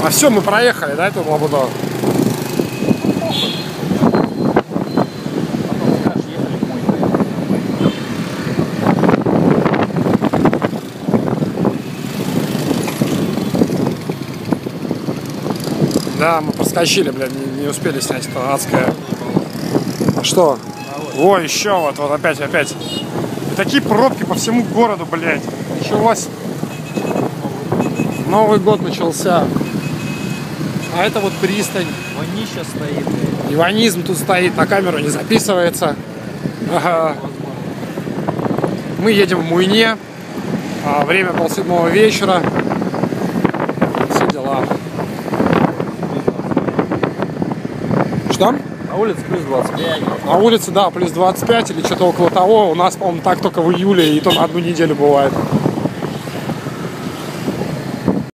А все, мы проехали, да, эту Лабуду? Да, мы проскочили, блядь, не, не успели снять это адское. А что? О, еще вот, вот опять, опять. И такие пробки по всему городу, блядь. Началось. Новый год начался. А это вот пристань. Вонища стоит. Иванизм тут стоит, на камеру не записывается. Ага. Мы едем в Муйне. А, время полседьмого вечера. Все дела. Что? На улице плюс 25. На улице, да, плюс 25 или что-то около того. У нас, по-моему, так только в июле, и то на одну неделю бывает.